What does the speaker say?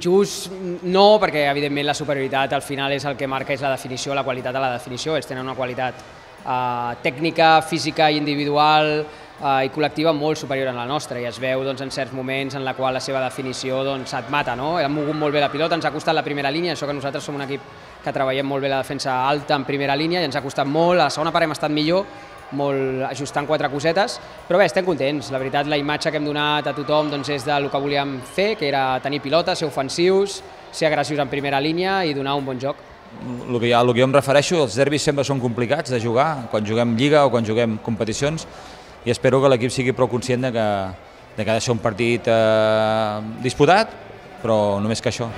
injust no, perquè evidentment la superioritat al final és el que marca és la definició, la qualitat de la definició. Ells tenen una qualitat eh, tècnica, física i individual eh, i col·lectiva molt superior a la nostra i es veu doncs, en certs moments en la qual la seva definició doncs, et mata. No? Hem mogut molt bé la pilota, ens ha costat la primera línia, això que nosaltres som un equip que treballem molt bé la defensa alta en primera línia i ens ha costat molt, a la segona part hem estat millor, molt ajustant quatre cosetes, però bé, estem contents. La veritat, la imatge que hem donat a tothom doncs, és del que volíem fer, que era tenir pilota, ser ofensius, ser agressius en primera línia i donar un bon joc. El que, el que jo em refereixo, els derbis sempre són complicats de jugar, quan juguem Lliga o quan juguem competicions, i espero que l'equip sigui prou conscient de que, de que ha de ser un partit eh, disputat, però només que això.